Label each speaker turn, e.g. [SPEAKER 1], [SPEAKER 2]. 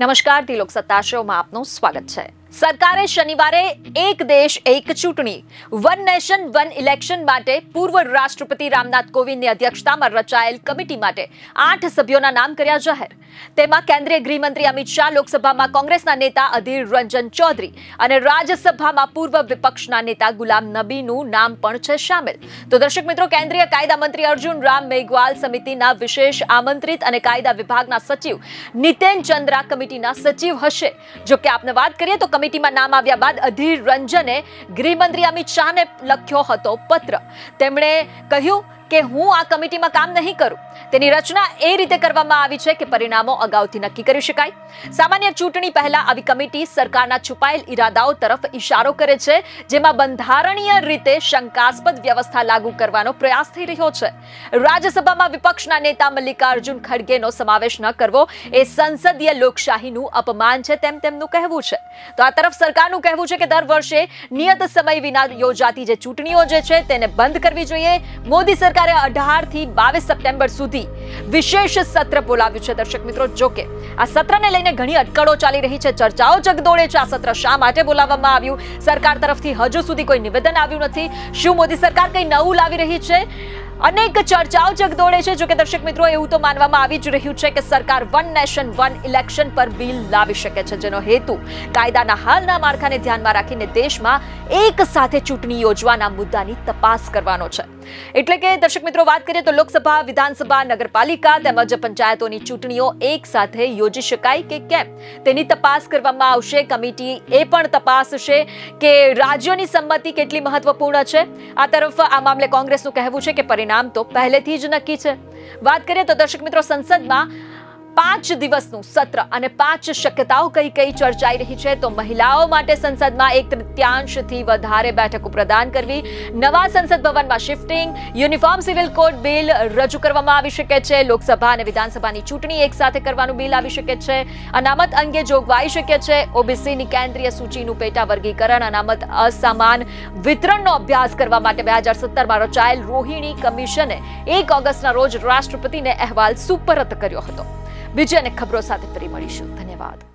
[SPEAKER 1] નમસ્કાર તિલોક સત્તા શોમાં આપનું સ્વાગત છે સરકારે શનિવારે એક દેશ એક ચૂંટણી વન નેશન વન ઇલેક્શન માટે પૂર્વ રાષ્ટ્રપતિ રામનાથ કોવિંદની અધ્યક્ષતામાં રચાયેલ કમિટી માટે આઠ સભ્યોના નામ કર્યા જાહેર તેમાં કેન્દ્રીય ગૃહમંત્રી અમિત શાહ લોકસભામાં કોંગ્રેસના નેતા અધીર રંજન ચૌધરી અને રાજ્યસભામાં પૂર્વ વિપક્ષના નેતા ગુલામ નબીનું નામ પણ છે સામેલ તો દર્શક મિત્રો કેન્દ્રીય કાયદા મંત્રી અર્જુન રામ મેઘવાલ સમિતિના વિશેષ આમંત્રિત અને કાયદા વિભાગના સચિવ નિતેન ચંદ્રા કમિટીના સચિવ હશે જો કે આપને વાત કરીએ તો કમિટીમાં નામ આવ્યા બાદ અધીર રંજને ગૃહમંત્રી અમિત શાહને લખ્યો હતો પત્ર તેમણે કહ્યું કે હું આ કમિટીમાં કામ નહીં કરું તેની રચના એ રીતે કરવામાં આવી છે કે પરિણામો અગાઉથી નક્કી કરી શકાય સામાન્ય ચૂંટણી પહેલા આવી કમિટી સરકારના છુપાયેલ ઈરાદાઓ તરફ ઇશારો કરે છે જેમાં બંધારણીય રીતે શંકાસ્પદ વ્યવસ્થા લાગુ કરવાનો પ્રયાસ થઈ રહ્યો છે રાજ્યસભામાં વિપક્ષના નેતા મલ્લિકાર્જુન ખડગેનો સમાવેશ ન કરવો એ સંસદીય લોકશાહીનું અપમાન છે તેમ તેમનું કહેવું છે તો આ તરફ સરકારનું કહેવું છે કે દર વર્ષે નિયત સમય વિના યોજાતી જે ચૂંટણીઓ જે છે તેને બંધ કરવી જોઈએ મોદી સરકારે અઢાર થી બાવીસ સપ્ટેમ્બર સુધી વિશેષ સત્ર બોલાવ્યું છે દર્શક મિત્રો જોકે આ સત્રને લઈને ઘણી અટકળો ચાલી રહી છે ચર્ચાઓ જગદોડે છે આ સત્ર શા માટે બોલાવવામાં આવ્યું સરકાર તરફથી હજુ સુધી કોઈ નિવેદન આવ્યું નથી શું મોદી સરકાર કંઈ નવું લાવી રહી છે અનેક ચર્ચાઓ જગદોડે છે જોકે દર્શક મિત્રો એવું તો માનવામાં આવી જ રહ્યું છે કે સરકાર વન નેશન વન ઇલેક્શન પર બિલ લાવી શકે છે જેનો હેતુ કાયદાના હાલના માળખાને ધ્યાનમાં રાખીને દેશમાં એક સાથે ચૂંટણી યોજવાના મુદ્દાની તપાસ કરવાનો છે એટલે કે દર્શક મિત્રો વાત કરીએ તો લોકસભા વિધાનસભા નગરપાલિકા તેમજ પંચાયતોની ચૂંટણીઓ એક સાથે યોજી શકાય કે કેમ તેની તપાસ કરવામાં આવશે કમિટી એ પણ તપાસશે કે રાજ્યોની સંમતિ કેટલી મહત્વપૂર્ણ છે આ તરફ આ મામલે કોંગ્રેસનું કહેવું છે કે પરિણામ તો પહેલેથી જ નક્કી છે વાત કરીએ તો દર્શક મિત્રો સંસદમાં પાંચ દિવસનું સત્ર અને પાંચ શક્યતાઓ કઈ કઈ ચર્ચાઈ રહી છે તો મહિલાઓ માટે સંસદમાં એક તૃતીયાંશથી વધારે બેઠકો પ્રદાન કરવી નવા સંસદ ભવનમાં shifting uniform civil code bill રજૂ કરવામાં આવી શકે છે લોકસભા અને વિધાનસભાની ચૂંટણી એક સાથે કરવાનું બિલ આવી શકે છે અનામત અંગે જોગવાઈ શકે છે ઓબીસીની કેન્દ્રીય સૂચિનું પેટા વર્ગીકરણ અનામત અસમાન વિતરણનો અભ્યાસ કરવા માટે બે હજાર સત્તરમાં રચાયેલ રોહિણી કમિશને એક ઓગસ્ટના રોજ રાષ્ટ્રપતિને અહેવાલ સુપરત કર્યો હતો બીજી અનેક ખબરો સાથે ફરી મળીશું. ધન્યવાદ.